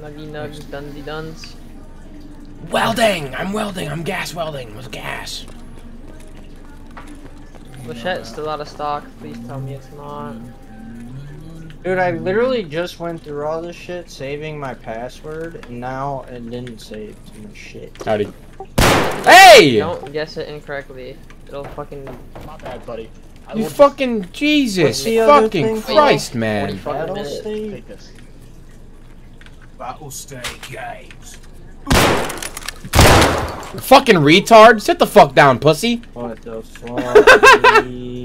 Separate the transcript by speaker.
Speaker 1: Nuggy nugs, dunsy duns.
Speaker 2: Welding! I'm welding. I'm gas welding with gas.
Speaker 1: Machette's still out of stock. Please tell me it's not.
Speaker 3: Dude, I literally just went through all this shit, saving my password, and now it didn't save to my shit.
Speaker 2: Howdy. Hey!
Speaker 1: Don't guess it incorrectly. It'll fucking.
Speaker 4: My bad, buddy. I
Speaker 2: You
Speaker 4: will
Speaker 2: fucking Jesus!
Speaker 3: What's the other
Speaker 2: Fucking? Christ,
Speaker 1: Wait.
Speaker 2: man!
Speaker 1: fucking
Speaker 3: Battle
Speaker 1: minute.
Speaker 4: just
Speaker 3: state?
Speaker 4: take this.
Speaker 5: Battle State Games.
Speaker 2: Fucking retard! Sit the fuck down, pussy!
Speaker 3: What the fuck?